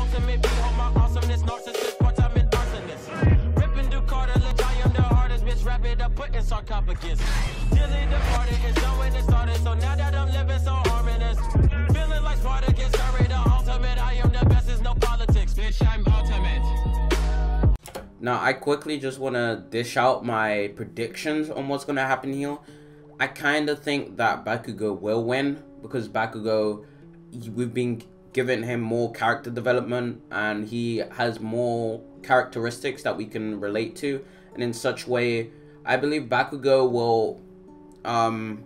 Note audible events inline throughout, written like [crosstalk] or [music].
ultimate behold my awesomeness, narcissist, arsonist. Ripping through cartilage, I am the hardest bitch, wrap it up, sarcophagus. Dearly departed it started, so now that I'm living so harmonious. Feeling like Spartacus, sorry, the ultimate, I am the best, no politics, bitch, I'm ultimate. Now, I quickly just want to dish out my predictions on what's going to happen here. I kind of think that Bakugo will win because Bakugo, we've been giving him more character development and he has more characteristics that we can relate to. And in such way, I believe Bakugo will, um,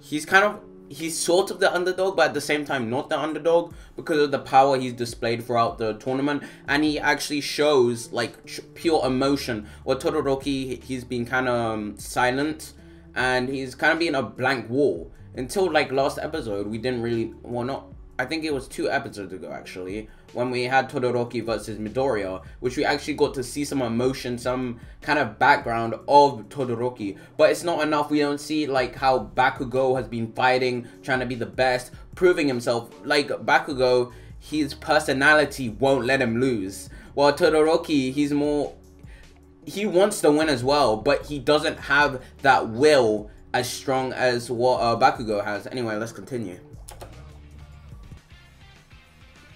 he's kind of he's sort of the underdog, but at the same time not the underdog because of the power he's displayed throughout the tournament, and he actually shows like pure emotion. Or Todoroki, he's been kind of um, silent, and he's kind of been a blank wall until like last episode. We didn't really, well, not. I think it was two episodes ago actually when we had Todoroki versus Midoriya, which we actually got to see some emotion, some kind of background of Todoroki. But it's not enough. We don't see like how Bakugo has been fighting, trying to be the best, proving himself. Like Bakugo, his personality won't let him lose. While Todoroki, he's more he wants to win as well, but he doesn't have that will as strong as what uh, Bakugo has. Anyway, let's continue.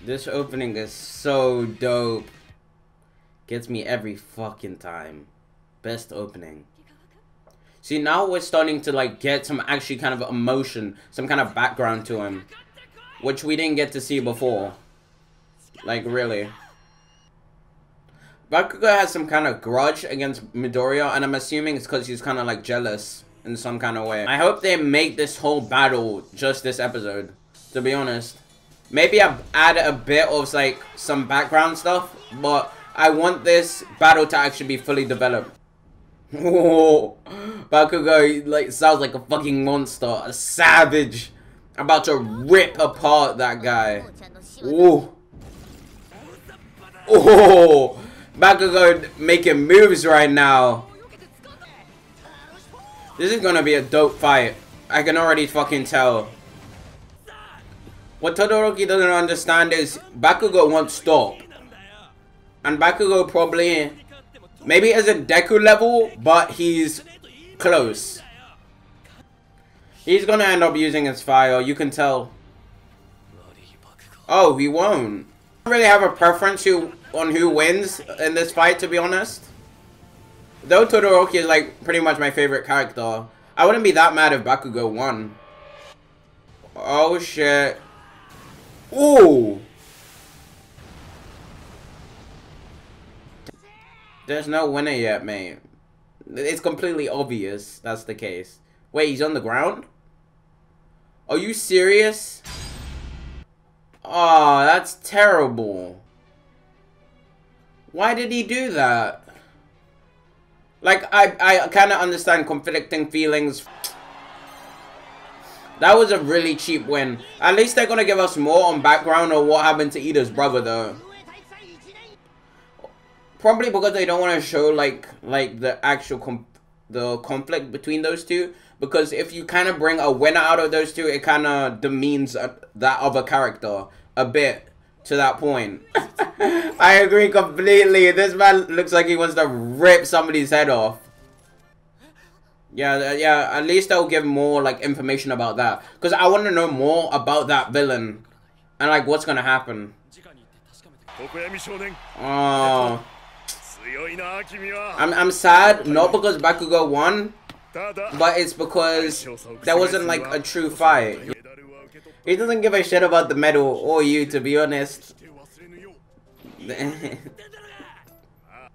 This opening is so dope. Gets me every fucking time. Best opening. See, now we're starting to, like, get some actually kind of emotion. Some kind of background to him. Which we didn't get to see before. Like, really. Bakugo has some kind of grudge against Midoriya. And I'm assuming it's because he's kind of, like, jealous. In some kind of way. I hope they make this whole battle just this episode. To be honest. Maybe I add a bit of like some background stuff, but I want this battle to actually be fully developed. Oh, [laughs] Bakugo like sounds like a fucking monster, a savage, about to rip apart that guy. Oh, oh, Bakugo making moves right now. This is gonna be a dope fight. I can already fucking tell. What Todoroki doesn't understand is Bakugo won't stop. And Bakugo probably, maybe isn't Deku level, but he's close. He's gonna end up using his fire, you can tell. Oh, he won't. I don't really have a preference who, on who wins in this fight, to be honest. Though Todoroki is like pretty much my favorite character, I wouldn't be that mad if Bakugo won. Oh shit. Ooh! There's no winner yet, mate. It's completely obvious that's the case. Wait, he's on the ground? Are you serious? Oh, that's terrible. Why did he do that? Like, I, I kind of understand conflicting feelings that was a really cheap win. At least they're going to give us more on background of what happened to Iida's brother, though. Probably because they don't want to show, like, like the actual com the conflict between those two. Because if you kind of bring a winner out of those two, it kind of demeans that other character a bit to that point. [laughs] I agree completely. This man looks like he wants to rip somebody's head off. Yeah, yeah, at least they'll give more, like, information about that. Because I want to know more about that villain. And, like, what's going to happen. Oh. I'm, I'm sad, not because Bakugo won, but it's because there wasn't, like, a true fight. He doesn't give a shit about the medal or you, to be honest. [laughs] [laughs] Ah,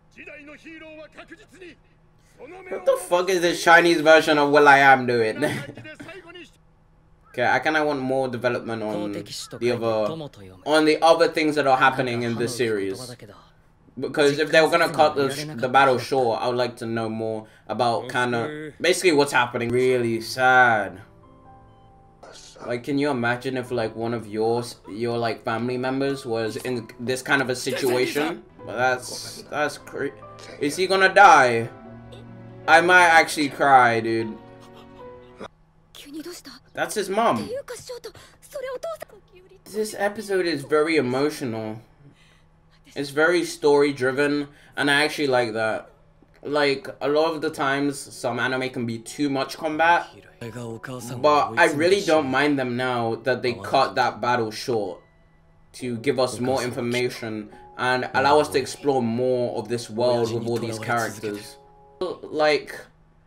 What the fuck is this Chinese version of Will I Am doing? [laughs] okay, I kinda want more development on the other on the other things that are happening in this series. Because if they were gonna cut the, the battle short, I would like to know more about kinda basically what's happening. Really sad. Like, can you imagine if like one of yours, your like family members was in this kind of a situation? Well, that's that's crazy. Is he gonna die? I might actually cry, dude. That's his mom. This episode is very emotional. It's very story driven, and I actually like that. Like a lot of the times, some anime can be too much combat, but I really don't mind them now that they cut that battle short to give us more information and allow us to explore more of this world with all these characters. Like,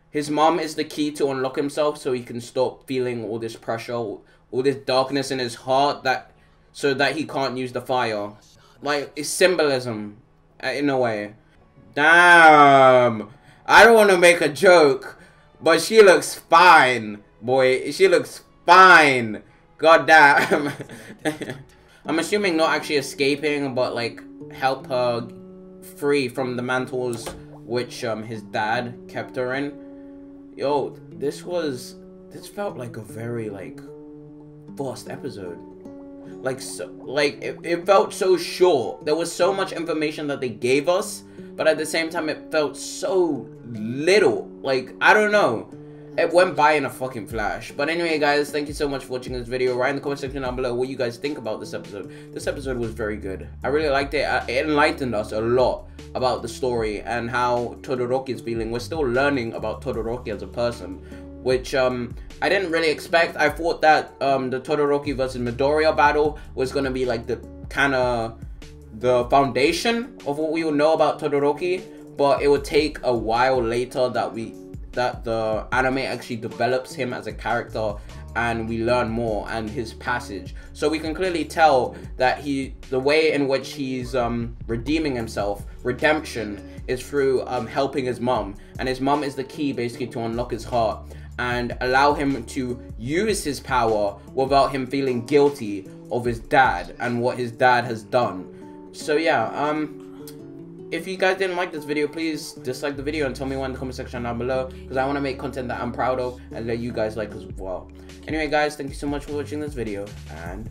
his mom is the key to unlock himself so he can stop feeling all this pressure, all this darkness in his heart that so that he can't use the fire. Like, it's symbolism uh, in a way. Damn! I don't want to make a joke, but she looks fine, boy. She looks fine. God damn. [laughs] I'm assuming not actually escaping, but like help her free from the mantles which um his dad kept her in. Yo, this was this felt like a very like fast episode. Like so like it, it felt so short. There was so much information that they gave us, but at the same time it felt so little. Like I don't know it went by in a fucking flash. But anyway, guys, thank you so much for watching this video. Write in the comment section down below what you guys think about this episode. This episode was very good. I really liked it. It enlightened us a lot about the story and how Todoroki is feeling. We're still learning about Todoroki as a person, which um, I didn't really expect. I thought that um, the Todoroki versus Midoriya battle was going to be like the kind of the foundation of what we will know about Todoroki, but it would take a while later that we that the anime actually develops him as a character and we learn more and his passage. So we can clearly tell that he the way in which he's um, redeeming himself redemption is through um, helping his mom and his mom is the key basically to unlock his heart and allow him to use his power without him feeling guilty of his dad and what his dad has done. So yeah um if you guys didn't like this video, please dislike the video and tell me why in the comment section down below. Because I want to make content that I'm proud of and that you guys like as well. Anyway, guys, thank you so much for watching this video. And...